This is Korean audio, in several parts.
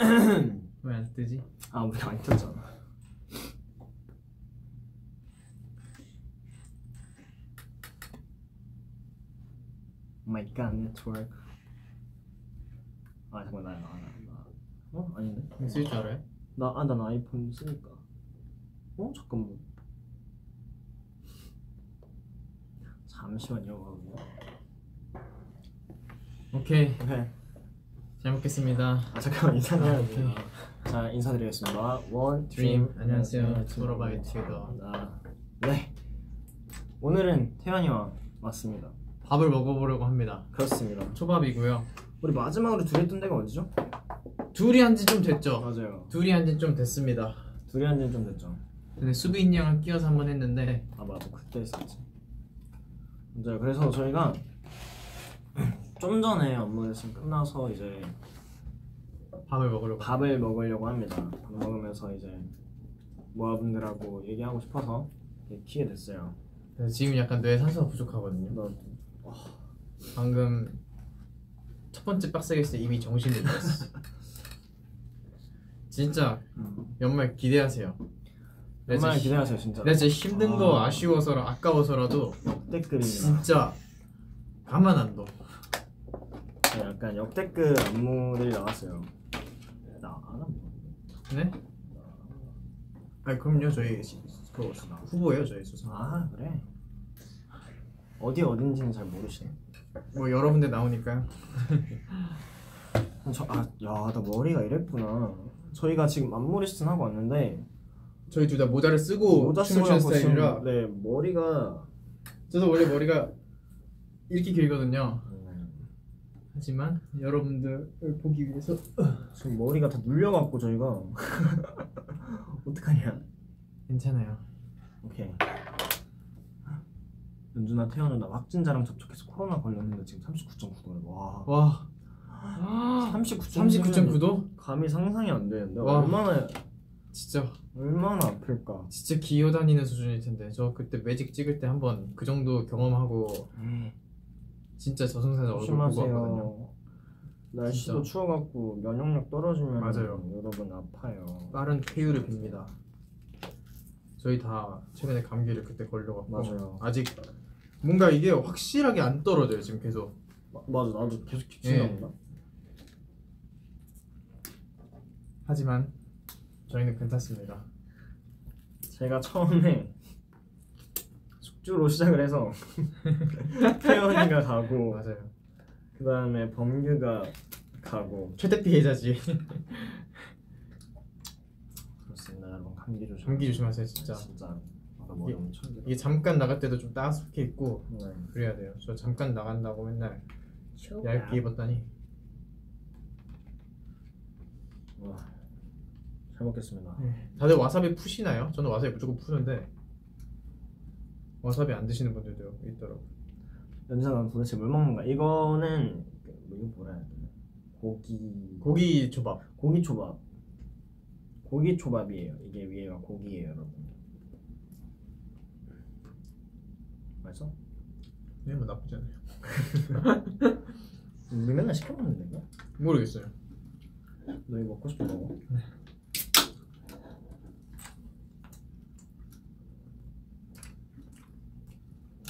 왜 안 뜨지? 아 우리 안 켰잖아 my god 네트워크 아 잠깐만 나나 나, 나, 어? 아닌데? 쓸 줄 알아요? 나, 아, 난 아이폰 쓰니까 어? 잠깐만 잠시만요 오케이 오케이 잘 먹겠습니다. 아 잠깐만 인사해야 아, 돼요 자 인사드리겠습니다 One dream 안녕하세요. 투모로우바이투게더 아, 네 오늘은 태현이와 왔습니다 밥을 먹어보려고 합니다. 그렇습니다 초밥이고요. 우리 마지막으로 둘이 했던 데가 어디죠? 둘이 한 지 좀 됐죠? 맞아요 둘이 한 지 좀 됐습니다. 둘이 한 지는 좀 됐죠 근데 수빈이 형을 끼워서 한 번 했는데 아 맞아 그때 했었지 맞아요 그래서 저희가 좀 전에 업무 레슨 끝나서 이제 밥을 먹으려고 밥을 먹으려고 합니다 밥 먹으면서 이제 모아분들하고 얘기하고 싶어서 이렇게 키게 됐어요 그래서 지금 약간 뇌에 산소가 부족하거든요. 너 방금 첫 번째 박스에 있을 때 이미 정신이 들었어. 진짜 음. 연말 기대하세요. 내가 정말 진짜 기대하세요 진짜 내가 진짜 힘든 거 아. 아쉬워서라 아까워서라도 역대급입니다 진짜 가만 안 둬. 네, 약간 역대급 안무들이 나왔어요 나안 네? 아니 그럼요 저희 그 후보예요 저희 수상. 아 그래 어디 어딘지는 잘 모르시네 뭐 여러 군데 나오니까요. 저아야나 머리가 이랬구나 저희가 지금 앞머리 스튼 하고 왔는데 저희 둘 다 모자를 쓰고 모자 춤을 쓰고 추는 스타일이라 네 머리가 저도 원래 머리가 이렇게 길거든요. 음, 하지만 여러분들을 보기 위해서 지금 머리가 다 눌려갖고 저희가. 어떡하냐? 괜찮아요. 오케이. 연준아 태연아 나 확진자랑 접촉해서 코로나 걸렸는데 지금 39.9도래 와. 와 39.9 39.9도? 감이 상상이 안 되는데 와. 얼마나 진짜. 얼마나 아플까? 진짜 기어 다니는 수준일 텐데. 저 그때 매직 찍을 때 한번 그 정도 경험하고 진짜 저승사자 얼굴 보고 왔거든요. 조심하세요 날씨도 진짜. 추워갖고 면역력 떨어지면 맞아요. 여러분 아파요 빠른 쾌유를 빕니다. 저희 다 최근에 감기를 그때 걸려갖고 맞아요. 아직 뭔가 이게 확실하게 안 떨어져요 지금 계속. 마, 맞아 나도 계속 기침나 예. 본다 하지만 저희는 괜찮습니다. 제가 처음에 숙 주로 시작을 해서 태연이가 가고 맞아요. 그 다음에 범규가 가고 최대 피해자지. 그렇습니다 여러분 감기 조심 감기 조심하세요 진짜. 진짜 이게- 이게 잠깐 나갈 때도 좀 따숩게 입고 네. 그래야 돼요. 저 잠깐 나간다고 맨날 얇게 입었더니 와, 잘 먹겠습니다 네. 다들 와사비 푸시나요? 저는 와사비 무조건 푸는데 와사비 안 드시는 분들도 있더라고. 연준아 넌 도대체 뭘 먹는 거야 이거는 그, 뭐 이거 뭐라 해야 되나 고기 고기 초밥. 고기 초밥 고기 초밥이에요 이게 위에가 고기예요 여러분 맛있어? 네, 뭐 나쁘지 않아요. 우리 맨날 시켜 먹는데 이거? 모르겠어요. 너 이거 먹고 싶어 먹어?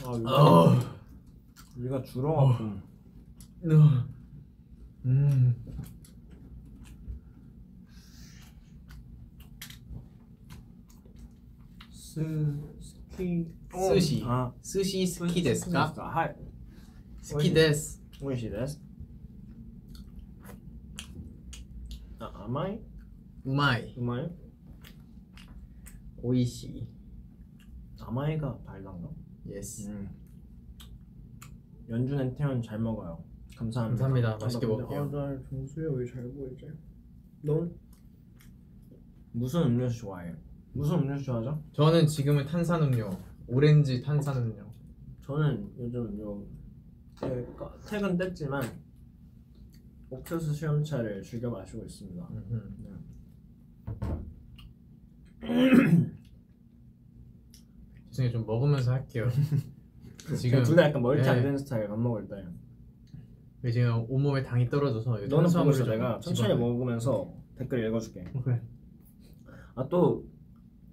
아, 어. 우리가 주로 아픔. 어. 음. す 好き 어. 寿司 아. 寿司好きですか? はい. 好きです. おいしいです. 아, 아마이? 우마이. 우마이. おいしい. 甘い가 달단가? Yes. 음. 연준 and 태현 잘 먹어요 감사합니다 감사합니다. 맛있게 먹을게요. 아나 정수야 왜잘 보이지? 넌? 무슨 음료수 좋아해? 무슨 음료수 좋아하죠? 저는 지금은 탄산음료, 오렌지 탄산음료. 저는 요즘 요 태- 퇴근 뗐지만 옥수수 수염차를 즐겨 마시고 있습니다. 죄송해요 좀 먹으면서 할게요. 지금 둘 다 약간 멀티 안 네. 되는 스타일 밥 먹을 때 지금 온몸에 당이 떨어져서 너는 보고 있어 좀 내가 천천히. 먹으면서 댓글 읽어줄게. 오케이. 아또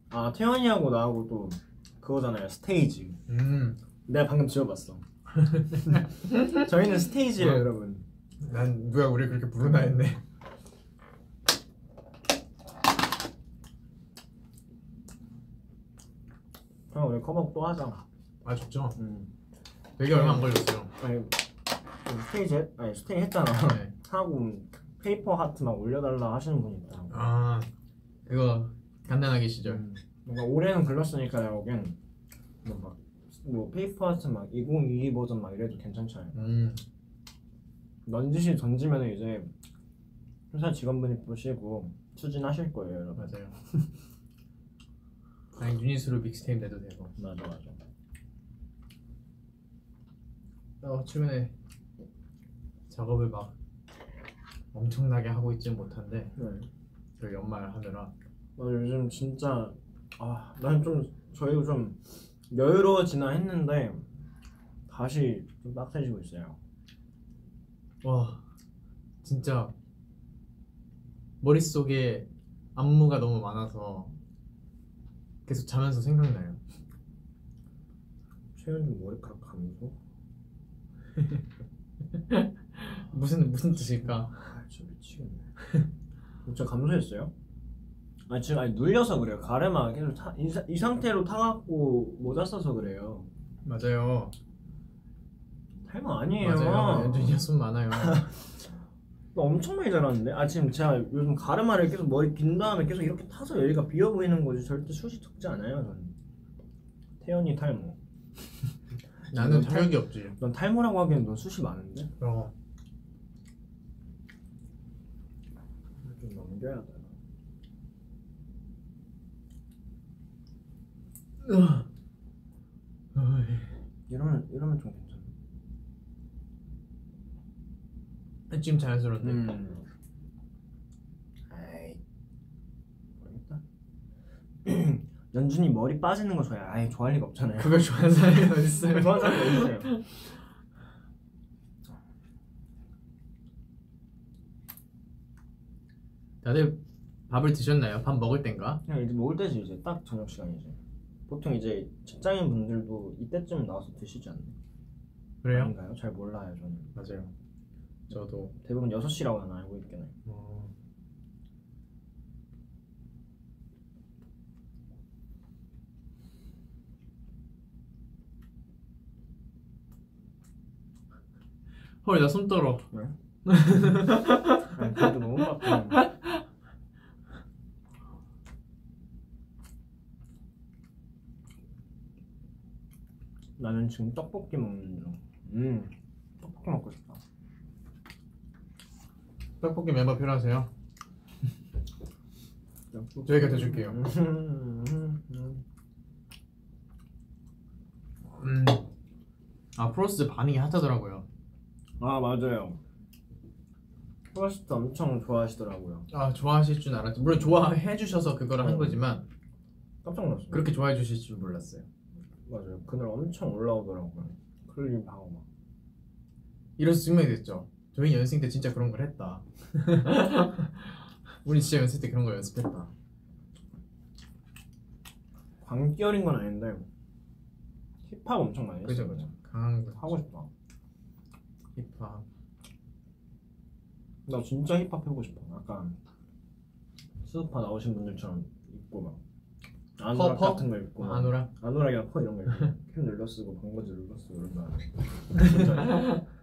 아 태연이하고 나하고 또 그거잖아요 스테이지. 음, 내가 방금 지워봤어. 저희는 스테이지예요 어. 여러분. 난 누가 우리 그렇게 부르나 했네. 그럼 우리 커버 또 하자. 아 좋죠. 음. 되게 얼마 안 걸렸어요. 아니 스테이지 했, 아니 Stay 했잖아. 네. 하고 Paper Heart 막 올려달라 하시는 분이 있다. 아, 이거 간단하게 시절. 음. 뭔가 올해는 글렀으니까 내가 보기엔 뭐, 막, 뭐 Paper Heart 막 2022 버전 막 이래도 괜찮잖아요. 음, 넌지시 던지면 이제 회사 직원분이 보시고 추진하실 거예요, 여러분. 맞아요. 아니 유닛으로 믹스테이프 내도 되고. 맞아 맞아. 어, 최근에 작업을 막 엄청나게 하고 있진 못한데 네. 그 연말 하느라 나 요즘 진짜 아, 난좀 저희가 좀 여유로워지나 했는데 다시 좀 빡세지고 있어요. 와 진짜 머릿속에 안무가 너무 많아서 계속 자면서 생각나요. 최현준 머리카락 감소? 무슨 무슨 뜻일까? 아, 진짜 미치겠네. 진짜 감소했어요? 아 지금 아니 눌려서 그래요. 가르마 계속 타, 이, 사- 이 상태로 타갖고 모자 써서 그래요. 맞아요. 탈모 아니에요. 맞아요. 연준이 손 많아요. 나 엄청 많이 자랐는데? 아 지금 제가 요즘 가르마를 계속 머리 빈 다음에 계속 이렇게 타서 여기가 비어 보이는 거지 절대 숱이 적지 않아요 저는 태연이 탈모 나는 탈- 타격이 없지. 넌 탈모라고 하기엔 넌 숱이 많은데? 어. 좀 넘겨야 돼 어이. 이러면 이러면 좀 괜찮아 지금 자연스러운데. 음. 아이 모르겠다 연준이 머리 빠지는 거 좋아해 아예 좋아할 리가 없잖아요 그걸 좋아하는 사람이 어딨어요? 좋아하는 사람이 어딨어요 다들 밥을 드셨나요? 밥 먹을 땐가? 그냥 이제 먹을 때지 이제 딱 저녁 시간이지. 보통 이제 직장인 분들도 이때쯤 나와서 드시지 않나요? 그래요? 아닌가요? 잘 몰라요 저는. 맞아요. 저도. 대부분 6시라고 는 알고 있긴 해요. 어... 헐, 나 손 떨어. 아니 그래도 너무 바쁘네. 나는 지금 떡볶이 먹는 중. 음, 떡볶이 먹고 싶다. 떡볶이 멤버 필요하세요? 저희가 대줄게요. 음, 음, 음. 음. 아, 프로스 반응이 핫하더라고요. 아 맞아요. 프로스트 엄청 좋아하시더라고요. 아, 좋아하실 줄 알았죠. 물론 좋아해 주셔서 그걸 한 어. 거지만 깜짝 놀랐어요. 그렇게 좋아해 주실 줄 몰랐어요. 맞아요. 그날 엄청 올라오더라고요. 클립 하고 막. 이래서 증명이 됐죠. 저희 연습생 때 진짜 그런 걸 했다. 우리 진짜 연습 때 그런 걸 연습했다. 광기어린 건 아닌데 힙합 엄청 많이 그죠, 했어요. 그죠. 강한 거 하고 싶다. 힙합. 나 진짜 힙합 해보고 싶어. 약간 스우파 나오신 분들처럼 입고 막 아노락 퍼? 같은 거 입고 막 아노라. 아노락이랑 퍼 이런 거 입고 캡 눌러 쓰고 방바지 눌러 쓰고 이런 거 하는 진짜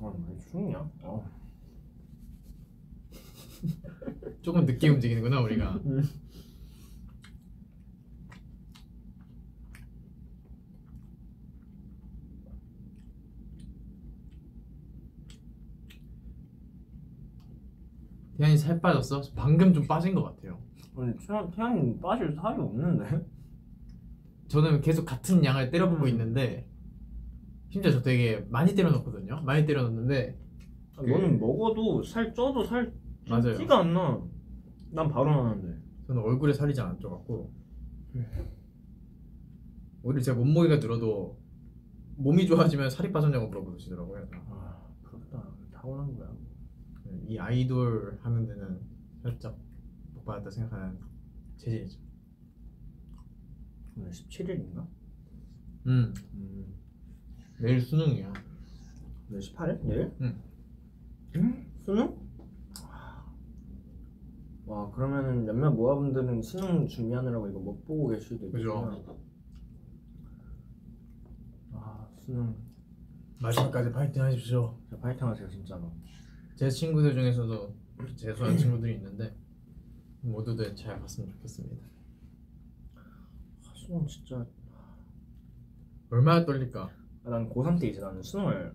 아 많이 추우냐? 어. 조금 늦게 움직이는구나 우리가. 태연이 살 빠졌어? 방금 좀 빠진 것 같아요. 아니 태연, 태연이 빠질 살이 없는데? 저는 계속 같은 양을 때려보고 음. 있는데 심지어 저 되게 많이 때려놓거든요. 많이 때려놓는데 아, 그- 너는 먹어도 살 쪄도 살 맞아요. 티가 안 나. 난 바로 나는데. 저는 얼굴에 살이 잘 안 쪄갖고 오히려 제가 몸무게가 늘어도 몸이 좋아지면 살이 빠졌냐고 물어보시더라고요. 아 부럽다. 타고난 거야. 이 아이돌 하는 데는 살짝 못 받았다 생각하는 체질이죠. 오늘 17일인가? 음 음. 내일 수능이야. 내일 18일? 내일? 응. 응? 수능? 와 그러면은 몇몇 모아분들은 수능 준비하느라고 이거 못 보고 계실 수도 있겠구나. 그죠. 아 수능 마지막까지 파이팅 하십시오. 진짜 파이팅 하세요 진짜로. 제 친구들 중에서도 재수한 친구들이 있는데 모두들 잘 봤으면 좋겠습니다. 아, 수능 진짜 얼마나 떨릴까? 아, 난 고3 때 이제 나는 수능을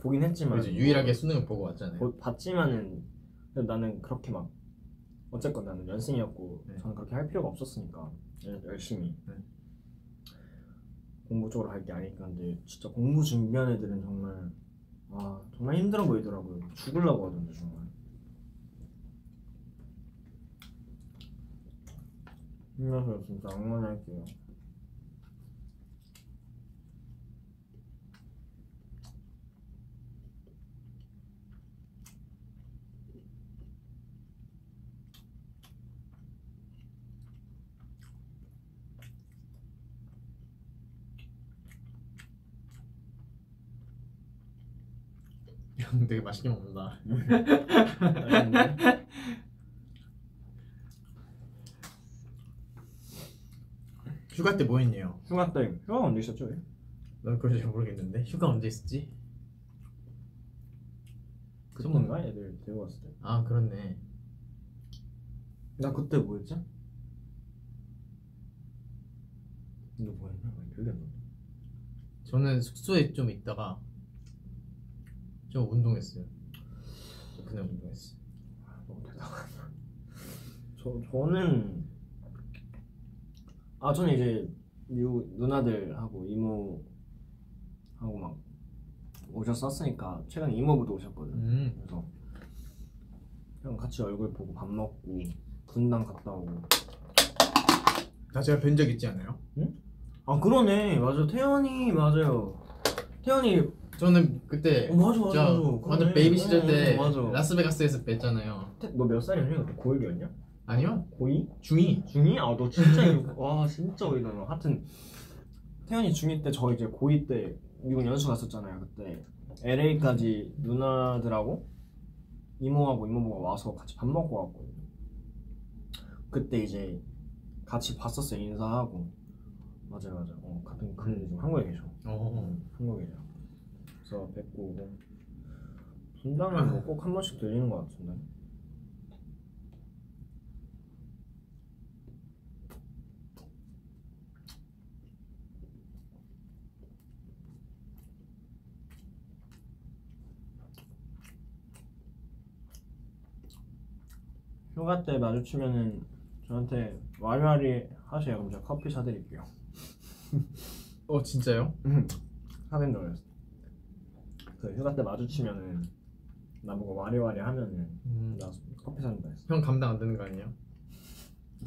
보긴 했지만 이제 유일하게 수능을 보고 왔잖아요. 보- 봤지만은 나는 그렇게 막 어쨌건 나는 연생이었고 네. 저는 그렇게 할 필요가 없었으니까 열- 열심히 네. 공부 쪽으로 할 게 아니까 근데 진짜 공부 준비한 애들은 정말 아 정말 힘들어 보이더라고요 죽으려고 하던데 정말 힘내서 진짜 응원할게요 형 되게 맛있게 먹는다. 휴가 때 뭐 했네요? 휴가 때 휴가 언제 있었죠? 왜? 난 그걸 잘 모르겠는데 휴가 언제 있었지? 그때인가 애들 데리고 왔을 때 아 그렇네. 나 그때 뭐였지? 너 뭐했냐? 기억이 안 나. 저는 숙소에 좀 있다가 좀 운동했어요. 그냥 운동했어. 너무 대단하다. 저 저는 아 저는 이제 미국 누나들하고 이모하고 막 오셨었으니까 최근 이모부도 오셨거든. 음. 그래서 그냥 같이 얼굴 보고 밥 먹고 분당 갔다 오고. 나 제가 뵌 적 있지 않아요? 아 그러네 맞아 태현이 맞아요. 태현이 저는 그때 어, 맞아 맞아 저 맞아. 완전. baby 시절 어, 때 맞아. 라스베가스에서 뵀잖아요. 너 몇 살이었냐? 그때 고1이었냐? 아니요? 고2? 중2. 중2? 아 너 진짜 이거- 와 진짜 어리다 너 하여튼 태현이 중2 때 저 이제 고2 때 미국 연수 갔었잖아요 그때 LA까지 누나들하고 이모하고 이모부가 와서 같이 밥 먹고 왔거든요 그때 이제 같이 봤었어요 인사하고 맞아요 맞아요 어 같은 근데 지금 한국에 계셔 어. 한국에 계셔 그래서 뵙고 오고 분당에 뭐꼭 한 번씩 들리는 것 같은데 휴가 때 마주치면은 저한테 와리와리 하세요. 그럼 제가 커피 사드릴게요. 어 진짜요? 줄 알았어. 그 휴가 때 마주치면은 나보고 와리와리 하면은 음. 나 커피 사준다 했어. 형 감당 안 되는 거 아니에요?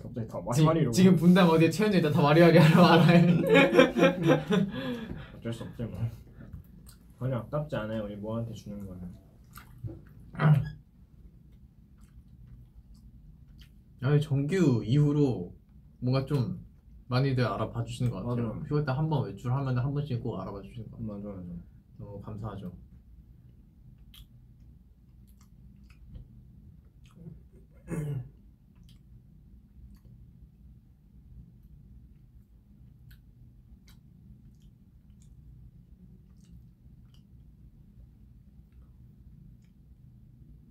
갑자기 다 와리와리로. 지금 분당 어디에 채연이 있다 다 와리와리 하러 와라. 어쩔 수 없지 뭐. 전혀 아깝지 않아요. 우리 모한테 주는 거는. 아니 정규 이후로 뭔가 좀 많이들 알아봐 주시는 것 같아요. 맞아요. 휴가 때 한 번 외출하면 한 번씩 꼭 알아봐 주시는 것 같아요. 맞아 맞아. 너무 감사하죠.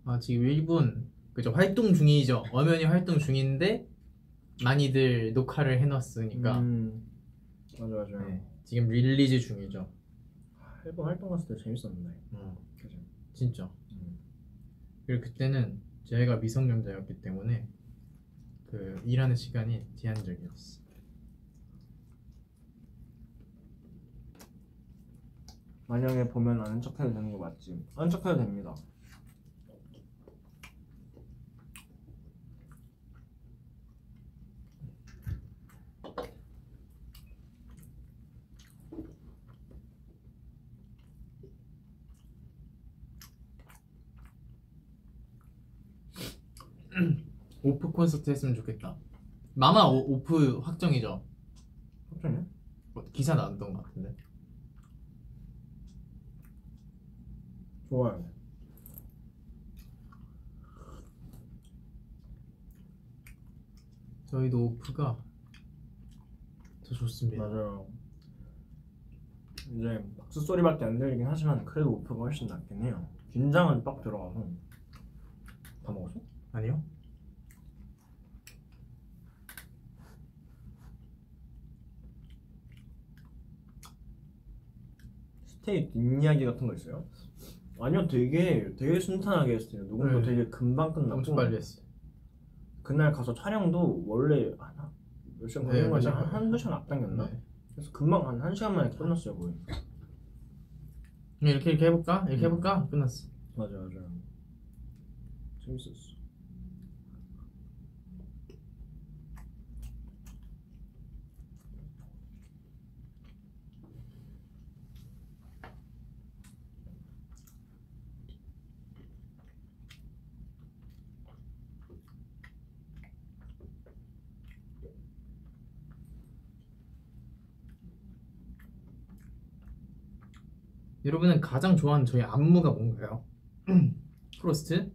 아 지금 일본 그죠 활동 중이죠. 엄연히 활동 중인데 많이들 녹화를 해놨으니까 음, 맞아 맞아. 네, 지금 릴리즈 중이죠. 일본 활동 갔을 때 재밌었는데. 어, 그죠. 진짜. 음. 그리고 그때는 저희가 미성년자였기 때문에 그 일하는 시간이 제한적이었어. 만약에 보면 아는 척해도 되는 거 맞지? 아는 척해도 됩니다. 오프 콘서트 했으면 좋겠다. 마마 오, 오프 확정이죠. 확정이야? 어, 기사 나왔던 것 같은데. 좋아요. 저희도 오프가 더 좋습니다. 맞아요. 이제 박수 소리밖에 안 들리긴 하지만 그래도 오프가 훨씬 낫긴 해요. 긴장은 빡 들어가서 다 먹었어? 아니요? 스테이 뒷이야기 같은 거 있어요? 아니요, 되게 되게 순탄하게 했어요. 녹음도 네. 되게 금방 끝나고 엄청 빨리 했어요. 그날 가서 촬영도 원래 한, 몇 시간 네, 걸린 거지? 몇 한, 시간. 한두 시간 앞당겼나? 네. 그래서 금방 한 1시간 만에 끝났어요 거의 이렇게 이렇게 해볼까? 이렇게 음. 해볼까? 끝났어. 맞아 맞아 재밌었어 여러분은 가장 좋아하는 저희 안무가 뭔가요? 프로스트?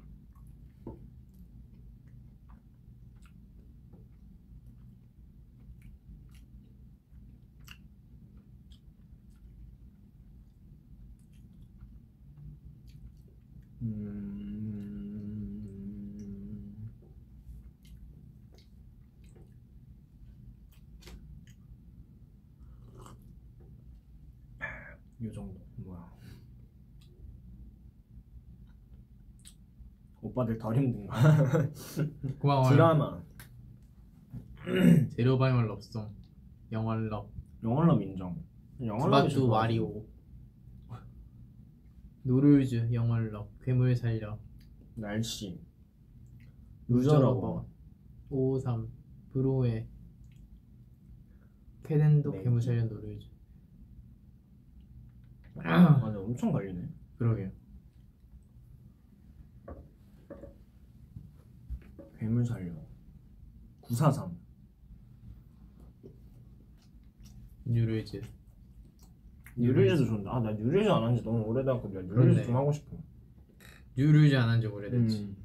음... 요 정도 뭐야 오빠들 덜 힘든가 고마워요. 드라마. 제로 바이멀 럽송 영월럽. 영월럽 인정. 영월럽이. 와리오. 노르즈 영월럽. 괴물 살려. 날씨. 루저러버. 553 브로에 Cat & Dog도 네. 괴물 살려 No Rules. 맞아 엄청 걸리네. 그러게요 괴물 살려. 943 New Rules New Rules도 좋은데. 아나 New Rules 안 한 지 너무 내가 New Rules 그렇네. 좀 하고 싶어. New Rules 안 한 지 오래됐지. 음.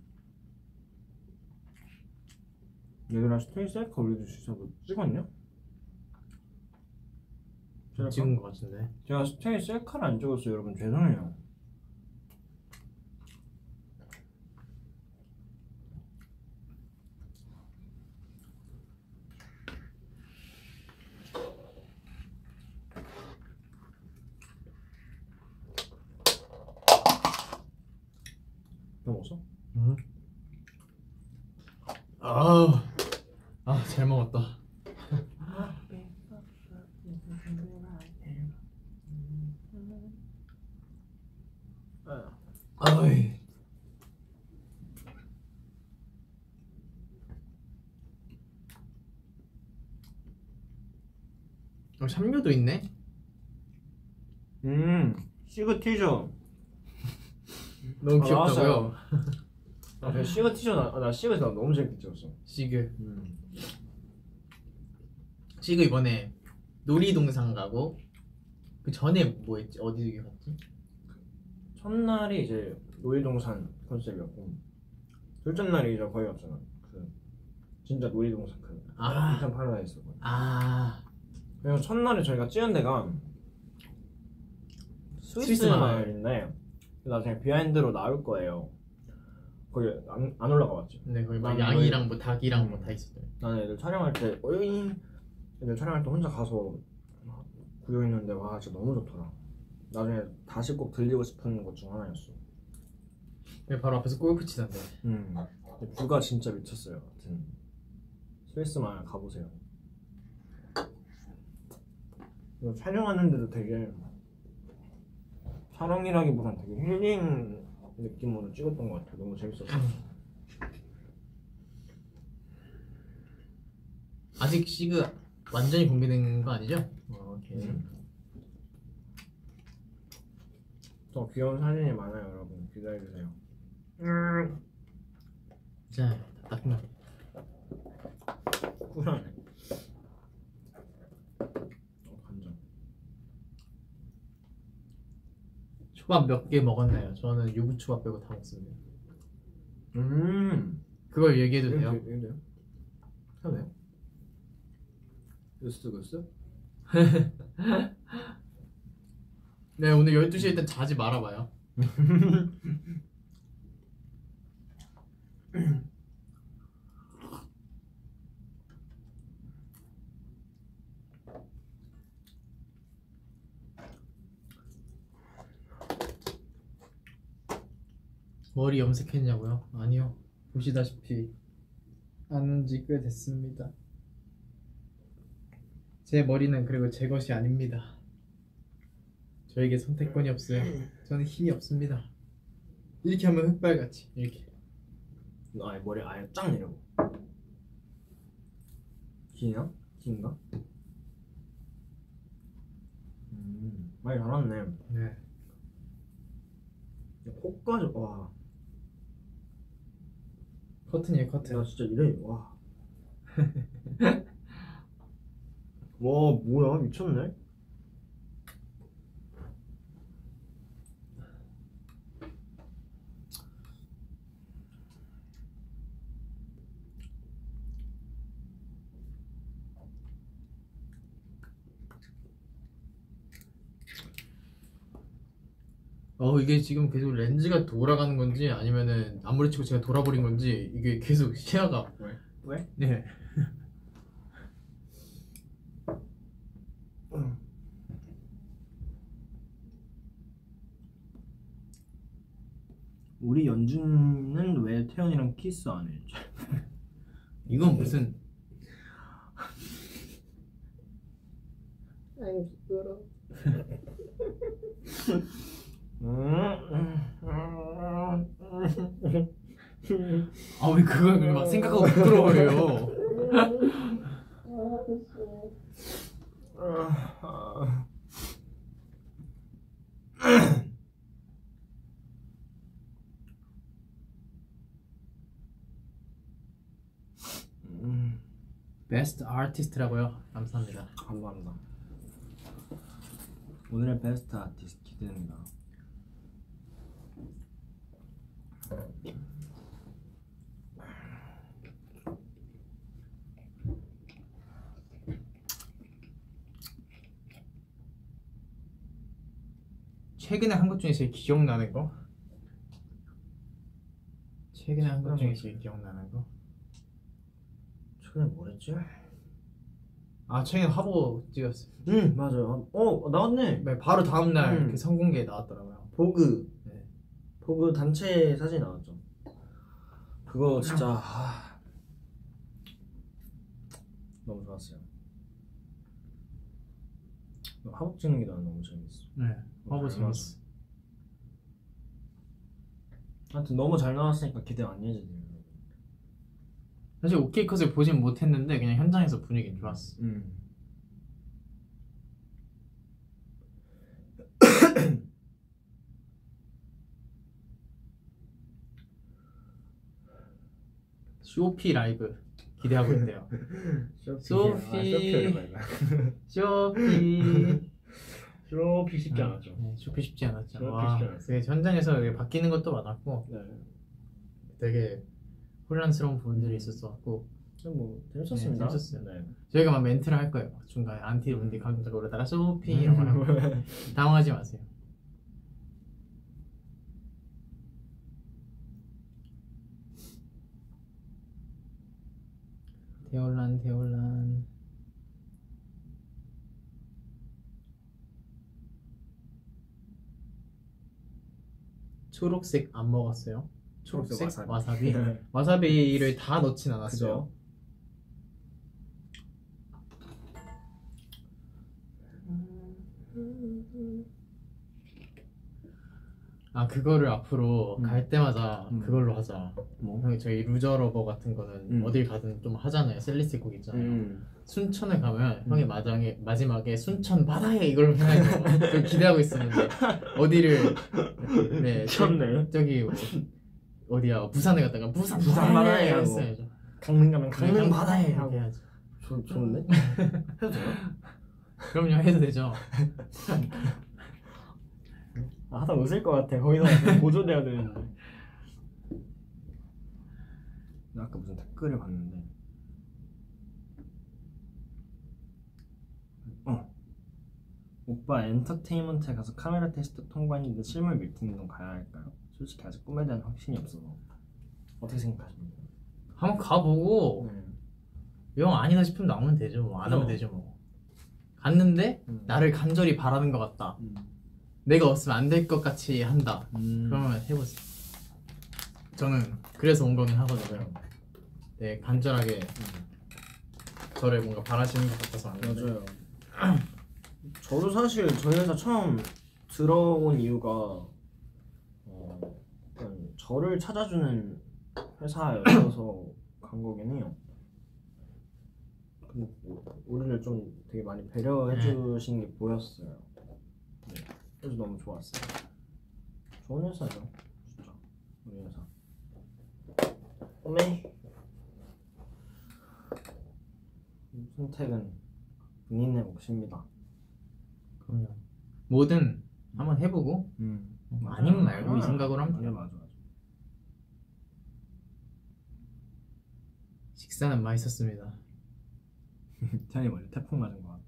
얘들아 스테이 셀카 있어 너 찍었냐? 못 찍은 것 같은데. 제가 스테이 셀카를 안 찍었어요 여러분. 죄송해요 너 먹었어? 응? 아, 아, 잘 먹었다. 아이. 어, 샴료도 있네. 음 시그 티저 너무 아, 귀엽다고요. 아, 시그 티저 나, 아, 나 시그 나 너무 재밌게 찍었어 시그. 음. 시그 이번에 놀이동산 가고 그 전에 뭐 했지? 어디 갔지? 첫날이 이제 놀이동산 컨셉이었고 둘째 날이 이제 거기 갔잖아 그 진짜 놀이동산 그 아. 인천 파라다이스 거 아, 그리고 첫날에 저희가 찍은 데가 스위스 스위스 마을. 마을인데 나중에 비하인드로 나올 거예요 거기 안, 안 올라가 봤지 근데 거기 막 나는 양이랑 뭐 닭이랑 음. 뭐다 있었대. 나는 애들 촬영할 때 어이 애들 촬영할 때 혼자 가서 구경했는데 와 진짜 너무 좋더라 나중에 다시 꼭 들리고 싶은 것중 하나였어 여기 바로 앞에서 골프 치던데. 음 근데 뷰가 진짜 미쳤어요 하여튼 스위스 마을 가보세요 이거 촬영하는데도 되게 촬영이라기보단 되게 힐링 느낌으로 찍었던 것 같아 너무 재밌었어 아직 시그 완전히 공개된 거 아니죠? 어, 오케이. 음. 더 귀여운 사진이 많아요 여러분 기다려주세요 자, 딱 끝나. 쿨하네. 어, 간장. 초밥 몇 개 먹었나요? 저는 유부초밥 빼고 다 먹습니다. 음. 그걸 얘기해도 돼요? 이거 돼요? 해도 돼요? 으스 으스? 네 오늘 12시에 일단 자지 말아봐요. 머리 염색했냐고요? 아니요. 보시다시피 안 온 지 꽤 됐습니다. 제 머리는 그리고 제 것이 아닙니다. 저에게 선택권이 없어요. 저는 힘이 없습니다. 이렇게 하면 흑발같이 이렇게. 아예 머리 아예 쫙 내려고. 기냐? 긴가? 음, 많이 잘았네. 네. 코까지 와. 커튼이에요 커튼. 야 진짜 이래 와. 와 뭐야 미쳤네. 어 이게 지금 계속 렌즈가 돌아가는 건지 아니면은 아무리 치고 제가 돌아버린 건지 이게 계속 시야가 왜? 왜? 네. 우리 연준은 왜 태연이랑 키스 안 해? 이건 무슨 그걸 막 생각하고 부끄러워해요. 음, 베스트 아티스트라고요. 감사합니다. 감사합니다. 오늘의 베스트 아티스트 기대된다. 최근에 한 것 중에 제일 기억나는 거? 최근에 한 것 중에 제일 기억나는 거? 최근에 뭐랬지? 아 최근에 화보 찍었어요. 응 맞아요. 어 나왔네. 네, 바로 다음 날 음. 그 성공기에 나왔더라고요. 보그 네. 보그 단체 사진 나왔죠. 그거 진짜 아, 너무 좋았어요. 화복 찍는 게난 너무 재밌어. 네. 잘 재밌어. 하여튼 너무 잘 나왔으니까 기대 많이 해주세요. 사실 오케이 컷을 보진 못했는데 그냥 현장에서 분위기 좋았어. 음. 쇼피 라이브 기대하고 있대요. Shopee. Shopee. Shopee 쉽지 않았죠. 네, Shopee 쉽지 않았죠. Shopee 와, 쉽지 않았어요. 되게 현장에서 이게 바뀌는 것도 많았고 네. 되게 혼란스러운 부분들이 있었었고 뭐 재밌었습니다. 네, 재밌었어요. 네. 저희가 막 멘트를 할 거예요. 막 중간에 Anti-Romantic 그러다가 Shopee 이런 거 당황하지 마세요. 대혼란 대혼란 초록색 안 먹었어요? 초록색 초록색 와사비 네. 와사비 를 다 넣진 않았어요. 아 그거를 앞으로 음. 갈 때마다 음. 그걸로 하자. 뭐? 형이 저희 Loser Lover 같은 거는 음. 어딜 가든 좀 하잖아요. setlist 곡 있잖아요. 음. 순천에 가면 음. 형이 마지막에 마지막에 순천 바다에 이걸 해가지고 좀 기대하고 있었는데 어디를 네 미쳤네. 저기 뭐, 어디야 부산에 갔다가 부산 부산 바다에 하고. 강릉 가면 강릉 바다에 하고 해야죠. 좋 좋은데? 해도 돼요? 그럼요 해도 되죠. 아, 하다 웃을 것 같아. 거기서 보조돼야 되는데. 나 아까 무슨 댓글을 봤는데. 어. 오빠 엔터테인먼트에 가서 카메라 테스트 통과했는데 실물 밀팅 운동 가야 할까요? 솔직히 아직 꿈에 대한 확신이 없어서 어떻게 생각하십니까? 한번 가보고 네. 영 아니다 싶으면 나오면 되죠. 뭐. 안 하면. 되죠 뭐. 갔는데 음. 나를 간절히 바라는 것 같다. 음. 내가 없으면 안 될 것 같이 한다. 음. 그러면 해보세요. 저는 그래서 온 거긴 하거든요. 네 간절하게 저를 뭔가 바라시는 것 같아서 왔는데 맞아요. 저도 사실 저희 회사 처음 들어온 이유가 어, 약간 저를 찾아주는 회사여서 간 거긴 해요. 근데 뭐 우리를 좀 되게 많이 배려해 네. 주신 게 보였어요. 네. 그래서 너무 좋았어요. 좋은 회사죠, 진짜 우리 회사. 오메. 선택은 본인의 몫입니다. 그럼요. 뭐든 한번 해보고 음. 아니면 말고 이 생각으로 하면 맞아 돼요. 맞아 맞아. 식사는 맛있었습니다. 태연이 머리 태풍 맞은 것 같아.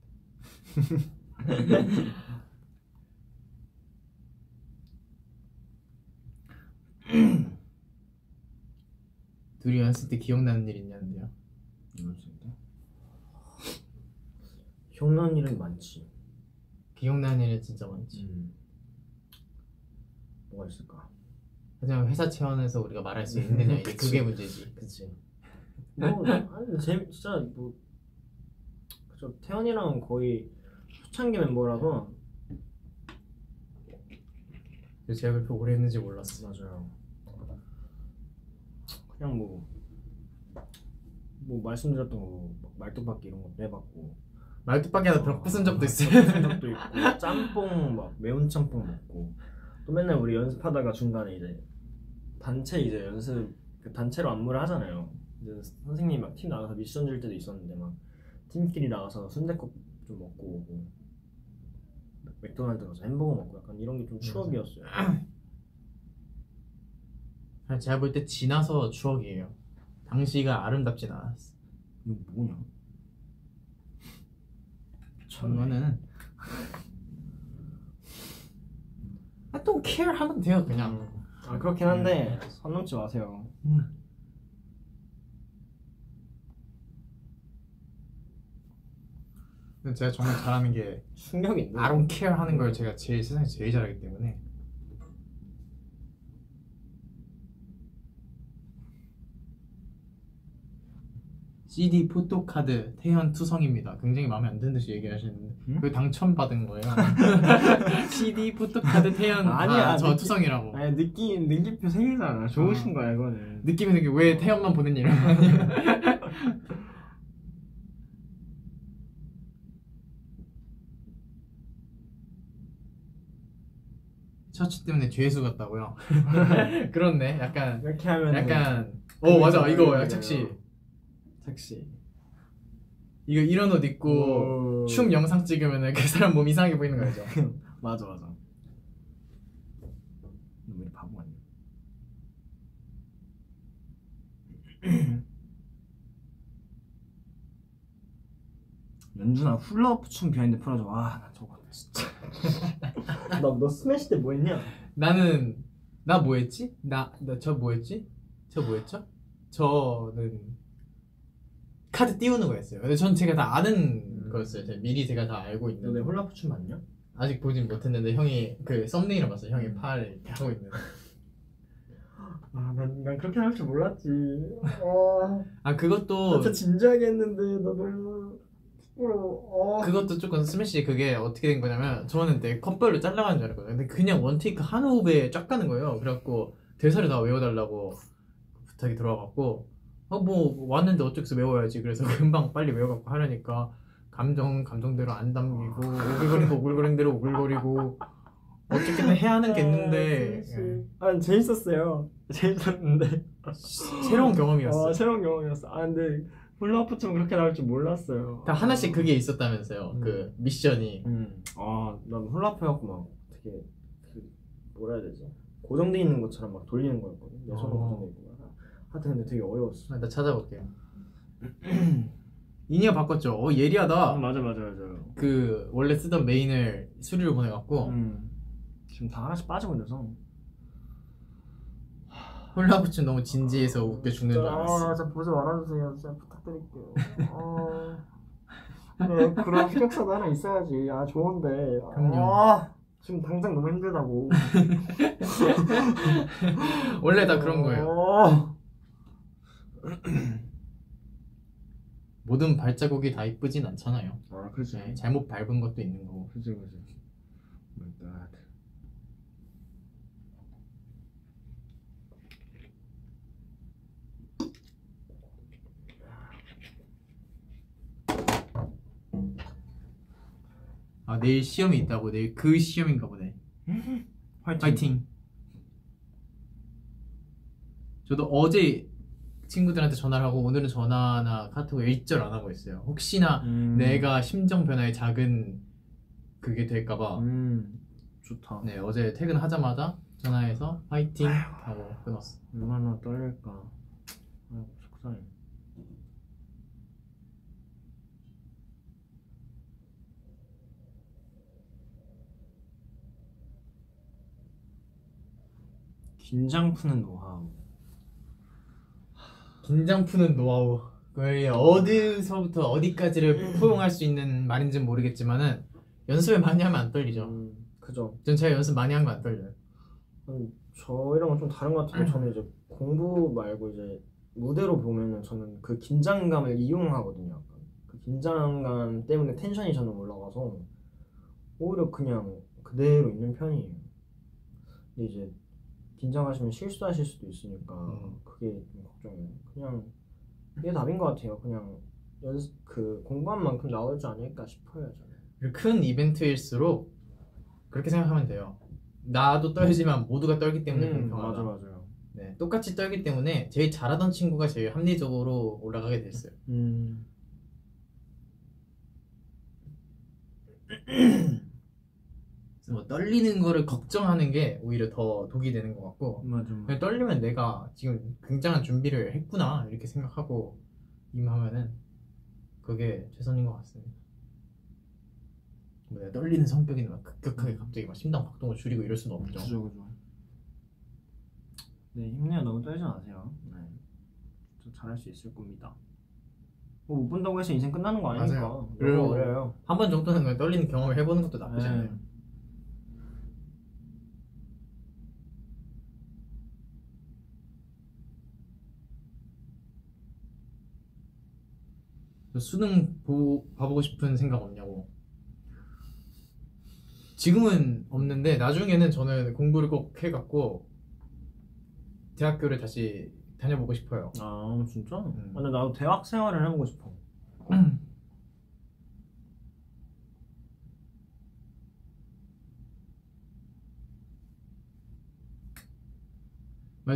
둘이 연습 때 기억나는 일 있냐는데요. 수 있대. 기억나는 일은 많지. 기억나는 일은 진짜 많지. 음. 뭐가 있을까? 하지만 회사 차원에서 우리가 말할 수 있느냐 이게 그치. 그게 문제지. 그치. 뭐 아니 재 진짜 뭐 그저 태연이랑 거의 초창기 멤버라서 그래서 제가 그렇게 오래 했는지 몰랐어. 맞아요. 그냥 뭐. 뭐 말씀드렸던 거막 말뚝박기 이런 것도 해봤고 말뚝밖에 하다 벽 부순 적도 있어요. 부순 적도 있고 짬뽕 막 매운 짬뽕 먹고 또 맨날 우리 연습하다가 중간에 이제 단체 이제 연습 그 단체로 안무를 하잖아요. 이제 선생님 막팀 나가서 미션 줄 때도 있었는데 막 팀끼리 나가서 순댓국 좀 먹고 오고 맥도날드 가서 햄버거 먹고 약간 이런 게 좀 추억이었어요. 제가 볼 때 지나서 추억이에요. 당시가 아름답진 않았어. 이거 뭐냐? 저거는 I don't care 하면 돼요 그냥. 아 그렇긴 한데 선 넘지 마세요. 근데 제가 정말 잘하는 게 충격인데. I don't care 하는 걸 제가 제일 세상에 제일 잘하기 때문에 CD 포토카드 태현 투성입니다. 굉장히 마음에 안 드는 듯이 얘기하시는데 응? 그 당첨 받은 거예요. CD 포토카드 태현 아니야, 아, 저 느낌- 투성이라고. 아니 느낌 느낌표 생기잖아. 좋으신 어. 거야 이거는. 느낌이 되게 왜 태현만 보는 일을 하냐. 셔츠 때문에 죄수 같다고요? 그렇네. 약간 이렇게 하면 약간 어 맞아 이거 착시 착시. 이거 이런 옷 입고 춤 영상 찍으면은 그 사람 몸 이상하게 보이는 거죠. 맞아 맞아. 너왜 이렇게 바보 아니야? 연준아 훌라후프 춤 behind 풀어줘. 와나 저거 진짜. 너너 스매시 때 뭐 했냐? 나는 나 뭐했지? 나 나 저 뭐했지? 저 뭐였죠? 저는 카드 띄우는 거였어요. 근데 전 제가 다 아는 음. 거였어요. 제가 미리 제가 다 알고 너내 있는. 훌라후프 춤 맞냐? 아직 보진 못했는데 형이 그 썸네일을 봤어요. 형이 음. 팔 이렇게 하고 있는. 아난 난 그렇게 할 줄 몰랐지. 아. 아 그것도 진짜 진지하게 했는데 나 너무 부끄러워. 어. 그것도 조금 스매시 그게 어떻게 된 거냐면 저는 되게 컷별로 잘라가는 줄 알았거든요. 근데 그냥 원테이크 한 호흡에 쫙 가는 거예요. 그래갖고 대사를 다 외워달라고 부탁이 들어와갖고 어 뭐 왔는데 어쩌겠어 외워야지. 그래서 금방 빨리 외워갖고 하려니까 감정 감정대로 안 담기고 오글거리고 오글거리는 대로 오글거리고 어쨌든 해야 하는 게 있는데 예. 아 재밌었어요. 재밌었는데 새로운 경험이었어요. 어, 새로운 경험이었어. 아 근데 훌라후프 춤 그렇게 나올 줄 몰랐어요. 다 하나씩 그게 있었다면서요. 음. 그 미션이. 음. 아, 난 훌라후프 해갖고 막 되게 그 뭐라 해야 되지? 고정돼 있는 것처럼 막 돌리는 거였거든. 내 손에 어. 고정돼 있고. 막. 하여튼 근데 되게 어려웠어. 아, 나 찾아볼게요. 이니가 바꿨죠. 어 예리하다. 맞아 맞아 맞아. 그 원래 쓰던 메인을 수리로 보내갖고 음. 지금 다 하나씩 빠지고 있어서. 홀라부츠 너무 진지해서 웃겨 죽는 줄 알았어. 아, 진짜 보지 말아주세요. 진짜 부탁드릴게요. 아, 네, 그런 흑역사도 하나 있어야지. 아, 좋은데. 그럼요. 아, 지금 당장 너무 힘들다고. 원래 다 그런 거예요. 어. 모든 발자국이 다 이쁘진 않잖아요. 아, 그렇지. 네, 잘못 밟은 것도 있는 거고. 그렇지, 그렇지. My God. 아 내일 시험이 있다고 내일 그 시험인가 보네. 화이팅. 파이팅. 저도 어제 친구들한테 전화를 하고 오늘은 전화나 카톡을 일절 안 하고 있어요. 혹시나 음. 내가 심정 변화에 작은 그게 될까봐. 음, 좋다. 네 어제 퇴근하자마자 전화해서 파이팅 하고 끊었어. 얼마나 떨릴까. 아이고, 속상해. 긴장 푸는 노하우. 긴장 푸는 노하우. 그게 어디서부터 어디까지를 포용할 수 있는 말인지는 모르겠지만은 연습을 많이 하면 안 떨리죠. 음, 그죠. 전 제가 연습 많이 한 거 안 떨려요. 음, 저희랑은 좀 다른 것 같은데 저는 이제 공부 말고 이제 무대로 보면은 저는 그 긴장감을 이용하거든요. 약간. 그 긴장감 때문에 텐션이 저는 올라가서 오히려 그냥 그대로 있는 편이에요. 근데 이제 긴장하시면 실수하실 수도 있으니까 음. 그게 좀 걱정이에요. 그냥 이게 답인 것 같아요. 그냥 연습 그 공부한 만큼 나오지 않을까 싶어요. 저는. 큰 이벤트일수록 그렇게 생각하면 돼요. 나도 떨지만 모두가 떨기 때문에 음, 공평하다. 맞아 맞아요. 네, 똑같이 떨기 때문에 제일 잘하던 친구가 제일 합리적으로 올라가게 됐어요. 음. 뭐 떨리는 거를 걱정하는 게 오히려 더 독이 되는 것 같고 맞아. 그냥 떨리면 내가 지금 굉장한 준비를 했구나 이렇게 생각하고 임하면은 그게 최선인 것 같습니다. 뭐 내가 떨리는 성격이 막 급격하게 갑자기 막 심장 박동을 줄이고 이럴 수는 없죠. 그죠 그죠. 네 힘내요 너무 떨지 마세요. 네. 저 잘할 수 있을 겁니다. 뭐 못 본다고 해서 인생 끝나는 거 아니니까. 맞아요. 그리고. 한 번 정도는 떨리는 경험을 해보는 것도 나쁘지 네. 않아요. 수능 보, 봐보고 싶은 생각 없냐고. 지금은 없는데 나중에는 저는 공부를 꼭 해갖고 대학교를 다시 다녀보고 싶어요. 아 진짜? 음. 근데 나도 대학 생활을 해보고 싶어.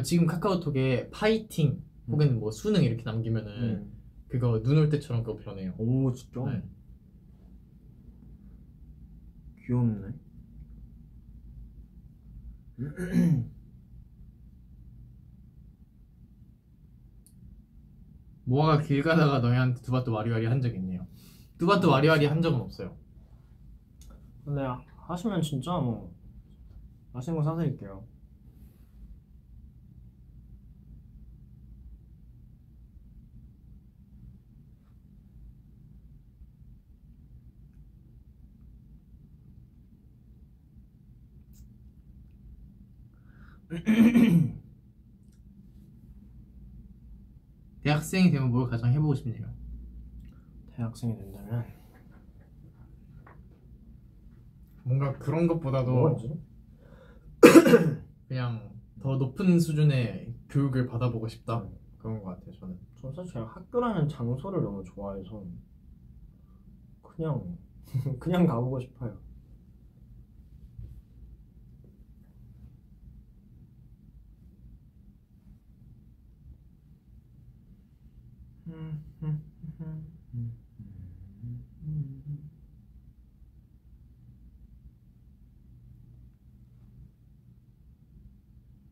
지금 카카오톡에 파이팅 혹은 뭐 수능 이렇게 남기면은 음. 그거 눈 올 때처럼 그거 변해요. 오 진짜? 네. 귀엽네. 모아가 길 가다가 너희한테 두바또 와리와리 한 적 있네요. 두바또 와리와리 한 적은 없어요. 근데 하시면 진짜 뭐 맛있는 거 사드릴게요. 대학생이 되면 뭘 가장 해보고 싶네요. 대학생이 된다면 뭔가 그런 것보다도 뭐지? 그냥 더 높은 수준의 교육을 받아보고 싶다 그런 것 같아요. 저는. 저 사실 그냥 학교라는 장소를 너무 좋아해서 그냥 그냥 가보고 싶어요. 음, 음,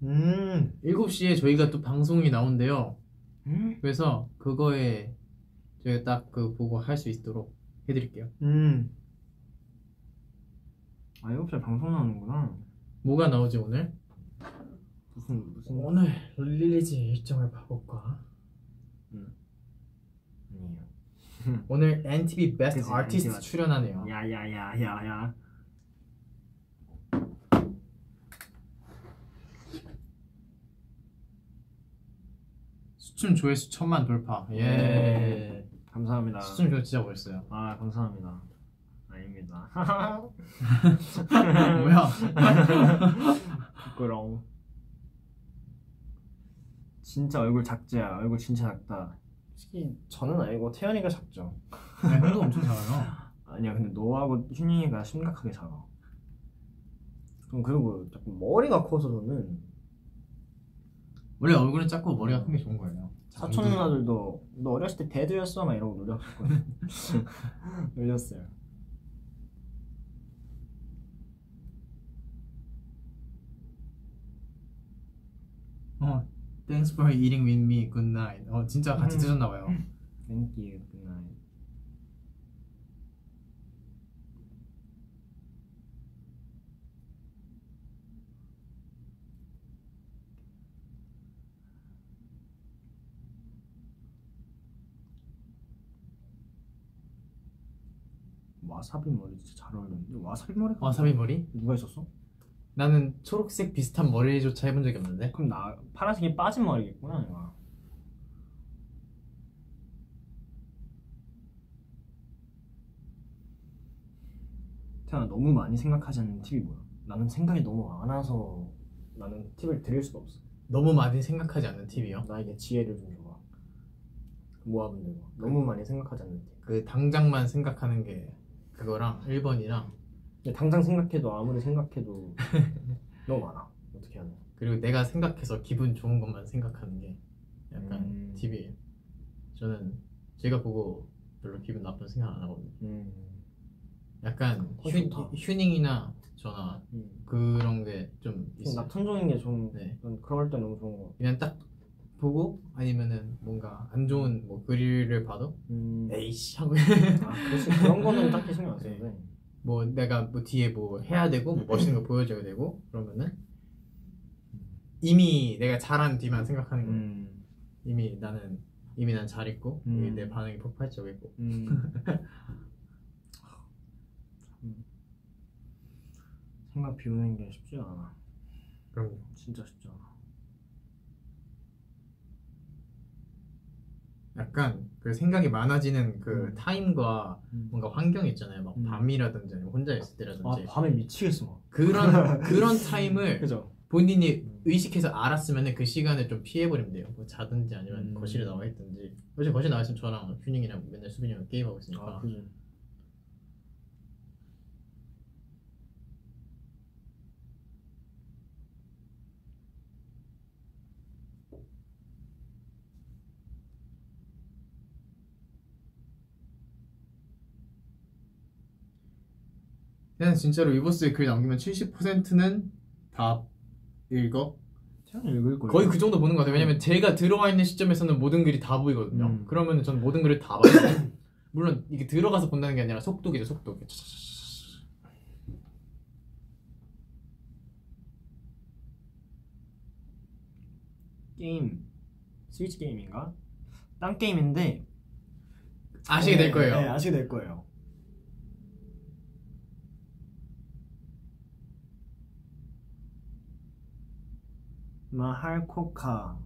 음. 7시에 저희가 또 방송이 나온대요. 음. 그래서 그거에 저희가 딱 그 보고 할 수 있도록 해드릴게요. 음. 아, 7시에 방송 나오는구나. 뭐가 나오지 오늘? 무슨 무슨 오늘 release 일정을 봐볼까? 아니에요. 오늘 NTV Best Artist. 출연하네요. 야야야야야. 수춤 조회수 천만 돌파. 예. 네. 감사합니다. 수춤 조회 진짜 멋있어요. 아, 감사합니다. 아닙니다. 뭐야? 부끄러워. 진짜 얼굴 작지야. 얼굴 진짜 작다. 솔직히 저는 알고 태연이가 작죠. 네, 형도 엄청 작아요. 아니야, 근데 너하고 휴닝이가 심각하게 작아. 그럼 그리고 자꾸 머리가 커서 저는 원래 얼굴은 작고 머리가 큰 게 좋은 거예요. 사촌 누나들도 너 어렸을 때 대두였어 막 이러고 놀렸거든. 놀렸어요. 어, Thanks for eating with me. Good night. 어, 진짜 같이 음. 드셨나 봐요. Thank you. Good night. 와사비 머리 진짜 잘 어울리는데 와사비 머리가 와사비 머리? 누가 있었어? 나는 초록색 비슷한 머리조차 해본 적이 없는데. 그럼 나 파란색이 빠진 머리겠구나 내가 태연아 너무 많이 생각하지 않는 팁이 뭐야? 나는 생각이 너무 많아서 나는 팁을 드릴 수가 없어 너무 많이 생각하지 않는 팁이요. 나에게 지혜를 좀 줘봐 대로 너무 많이 생각하지 않는 팁그 당장만 생각하는 게 그거랑 1번이랑 근데 당장 생각해도 아무리 생각해도 너무 많아 어떻게 돼? 그리고 내가 생각해서 기분 좋은 것만 생각하는 게 약간 음. 팁이에요. 저는 제가 보고 별로 기분 나쁜 생각 안 하거든요. 음. 약간 어, 휴, 좋다. 휴닝이나 저나 음. 그런 게 좀 있어요. 낙천적인 게좀 네. 그럴 때 너무 좋은 거 같아 그냥 딱 보고 아니면은 뭔가 안 좋은 뭐 글을 봐도 음. 에이씨 하고 아, 그렇지. 그런 거는 딱히 신경 안 돼. 뭐 내가 뭐 뒤에 뭐 해야 되고 뭐 멋있는 거 보여줘야 되고 그러면은 이미 내가 잘한 뒤만 생각하는 거예요. 음. 이미 나는 이미 난 잘했고 음. 이미 내 반응이 폭발적이고 음. 참. 생각 비우는 게 쉽지 않아. 그럼 진짜 쉽지 않아. 약간 그 생각이 많아지는 그 음. 타임과 음. 뭔가 환경 있잖아요. 막 음. 밤이라든지 아니면 혼자 있을 때라든지 아 밤에 미치겠어 막. 그런 그런 타임을 그죠? 본인이 음. 의식해서 알았으면 그 시간을 좀 피해버리면 돼요. 뭐 자든지 아니면 음. 거실에 나와 있든지. 어제 거실 나와 있으면 저랑 휴닝이랑 맨날 수빈이랑 게임하고 있으니까. 아 그냥 진짜로 위버스에 글 남기면 70%는 다 읽어. 읽을 걸. 거의 그 정도 보는 것 같아요. 왜냐면 제가 들어와 있는 시점에서는 모든 글이 다 보이거든요. 음. 그러면 저는 모든 글을 다 봐요. 물론 이게 들어가서 본다는 게 아니라 속독이죠, 속독. 게임 스위치 게임인가? 딴 게임인데 아시게 될 거예요. 네, 아시게 될 거예요. 마할코카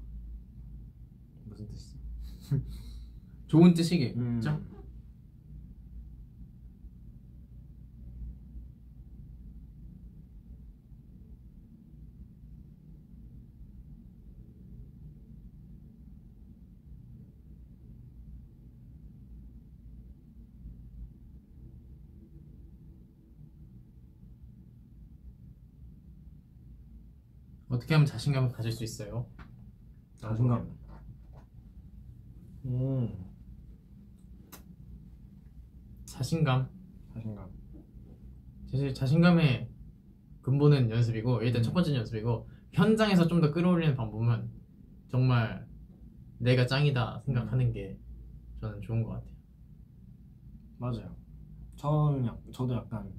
무슨 뜻이지? 좋은 뜻이겠죠? 음. 어떻게 하면 자신감을 가질 수 있어요? 자신감. 음. 자신감. 자신감. 사실 자신감의 근본은 연습이고 일단 음. 첫 번째는 연습이고 현장에서 좀 더 끌어올리는 방법은 정말 내가 짱이다 생각하는 게 저는 좋은 것 같아요. 맞아요. 저는 약, 저도 약간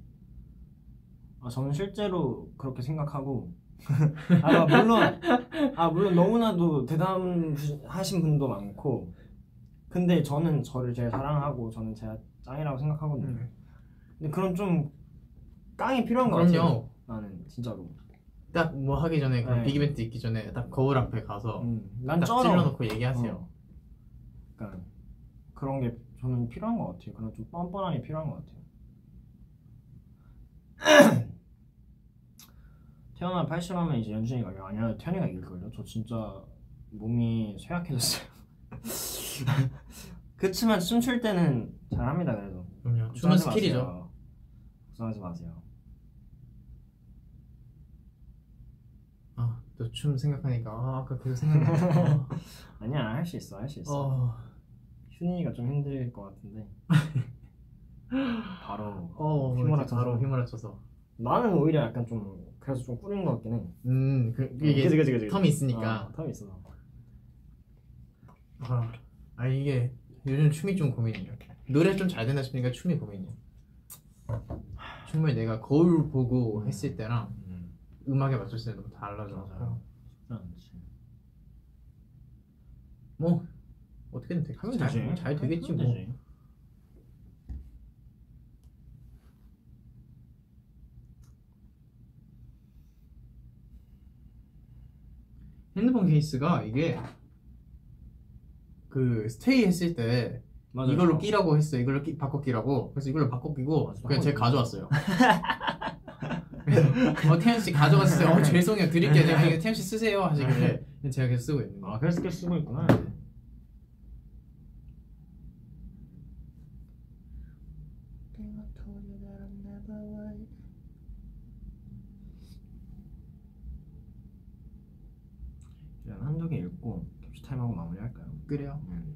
아 저는 실제로 그렇게 생각하고 아 물론 아 물론 너무나도 대단하신 분도 많고 근데 저는 저를 제일 사랑하고 저는 제가 짱이라고 생각하거든요. 근데 그런 좀 깡이 필요한 것 같아요. 나는 진짜로. 딱 뭐 하기 전에 네. 빅 이벤트 있기 전에 딱 거울 앞에 가서 음, 난 딱 쩔어. 찔러놓고 얘기하세요. 어. 약간 그런 게 저는 필요한 것 같아요. 그런 좀 뻔뻔함이 필요한 것 같아요. 태현아 팔씨름 하면 이제 연준이가 이겨. 아니야 태현이가 이길걸요? 저 진짜 몸이 쇠약해졌어요. 그치만 춤출 때는 잘합니다 그래도. 그럼요. 춤은 걱정하지 스킬이죠. 마세요. 걱정하지 마세요. 아, 또 춤 생각하니까 아, 아까 계속 생각나. 아니야 할 수 있어 할 수 있어. 어, 휴닝이가 좀 힘들 것 같은데. 바로 어, 휘몰아쳐서. 바로 휘몰아쳐서. 나는 오히려 약간 좀 그래서 좀 꾸린 것 같긴 해. 음, 그, 이게 그치, 그치, 그치. 텀이 있으니까. 어, 텀이 있어. 아, 아 이게 요즘 춤이 좀 고민이에요. 노래 좀 잘 된다 싶으니까 춤이 고민이에요. 춤을 내가 거울 보고 했을 때랑 음. 음악에 맞췄을 때 너무 달라져. 맞아요. 그렇지. 뭐 어떻게든 되, 하면 잘, 잘 되겠지 뭐. 되지. 핸드폰 케이스가 이게 그 스테이 했을 때 맞아요. 이걸로 끼라고 했어. 이걸로 끼, 바꿔 끼라고. 그래서 이걸로 바꿔 끼고 맞아, 그냥 제가 가져왔어요. 그래서 어 태연 씨 가져갔어요. 어, 죄송해요. 드릴게요. 내가 이거 태연 씨 쓰세요 하시길래 제가 계속 쓰고 있는 거. 아 그래서 이렇게 쓰고 있구나. 개 읽고 캡처 타임하고 마무리할까요? 그래요. 음.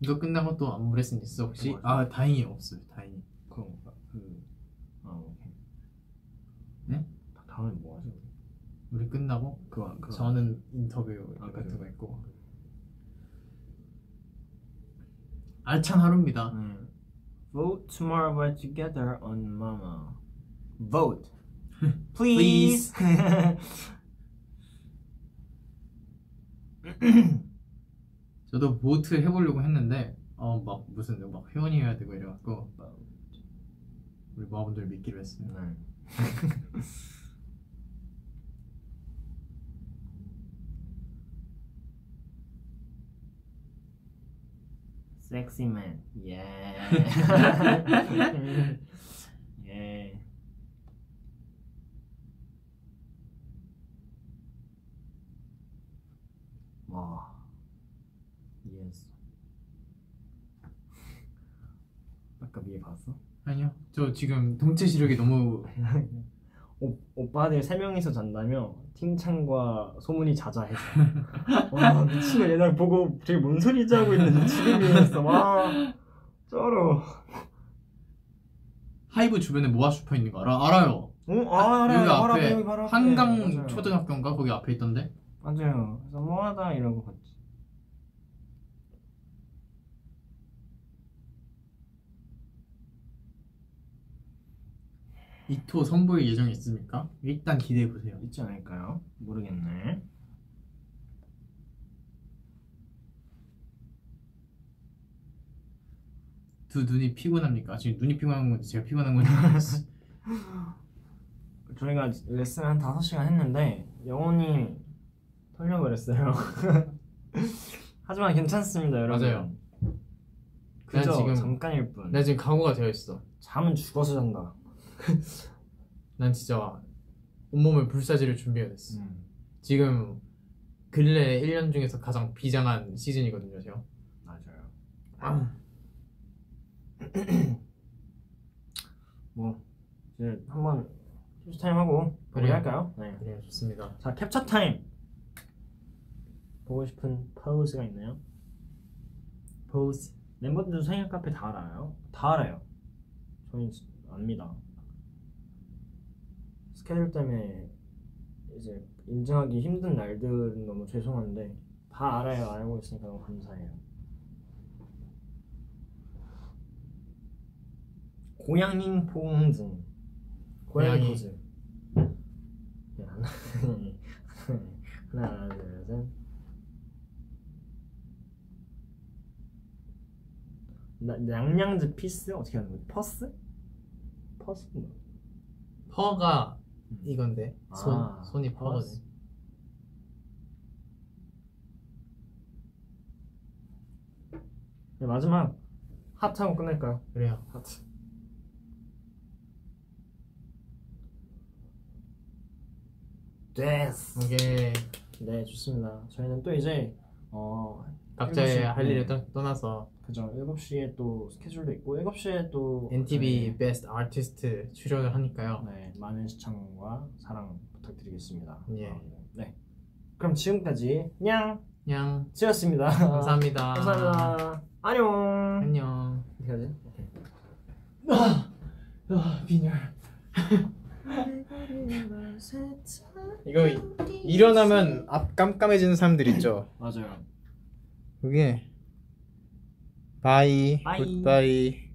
이거 끝나고 또 안무 레슨 있어 혹시? 맞아. 아 다행히 없어요. 다행히. 건가? 그... 아 오케이. 네? 다- 다음에 뭐 하죠? 우리? 우리 끝나고 그거 그거. 저는 인터뷰 아, 같은? 거 있고 알찬 하루입니다. 음. Vote tomorrow we're together on Mama. Vote. Please. 저도 보트 해보려고 했는데 어 막 무슨 막 회원이 어야 되고 이래갖고 우리 모아분들 믿기로 했어요. 네. Man. Yeah. yeah. 와. 이해했어. 아까 위에 봤어? 아니요. 저 지금 동체 시력이 너무 오, 오빠들 세 명이서 잔다며 팀창과 소문이 자자해서 와 미치겠네 날 보고 되게 뭔 소리지 하고 있는데 지금 이해했어 와 쩔어 하이브 주변에 모아 슈퍼 있는 거 알아? 알아요. 어? 아 알아요 여기 바로 앞에 앞에. 한강. 초등학교인가 거기 앞에 있던데. 맞아요 그래서 뭐하다 이러고 갔지 이토 선보일 예정이 있습니까? 일단 기대해 보세요. 있지 않을까요? 모르겠네 두 눈이 피곤합니까? 지금 눈이 피곤한 건지 제가 피곤한 건지 모르겠어요. 저희가 레슨 한 5시간 했는데 영혼이 털려버렸어요 하지만 괜찮습니다 여러분 맞아요. 그저 난 지금- 잠깐일 뿐나 지금 각오가 되어 있어. 잠은 죽어서 잔다 난 진짜 온몸을 불사지를 준비해 냈어. 음. 지금 근래 1년 중에서 가장 비장한 시즌이거든요, 제가. 맞아요. 뭐 이제 한번 휴식 타임 하고 우리 할까요? 네. 네 좋습니다. 자 캡처 타임. 보고 싶은 포즈가 있나요? 포즈. 멤버들도 생일 카페 다 알아요? 다 알아요. 저희 압니다. 스케줄 때문에 이제 인증하기 힘든 날들은 너무 죄송한데 다 알아요. 알고 있으니까 너무 감사해요. 고양이 포즈. 고양이 고양이. 포즈. 네, 하나, 하나, 둘, 셋. 나, 냥냥즈 피스 어떻게 하는 거지? 퍼스? 퍼스? 뭐? 퍼가 이건데 손 아, 손이. 퍼스. 네, 마지막 하트하고 끝낼까요? 그래요. 하트. 됐어. 이게 네, 좋습니다. 저희는 또 이제 어 각자의 일곱 시- 할 일을 네. 떠, 떠나서 그죠. 7시에 또 스케줄도 있고 7시에 또 NTV Best Artist 출연을 하니까요. 네, 많은 시청과 사랑 부탁드리겠습니다. 예. 네. 그럼 지금까지 냥냥즈였습니다. 감사합니다. 감사합니다. 안녕. 안녕. 어떻게 하지? 오케이. 아 빈혈. 이거 일어나면 앞 깜깜해지는 사람들 있죠. 맞아요. 그게 bye bye. Goodbye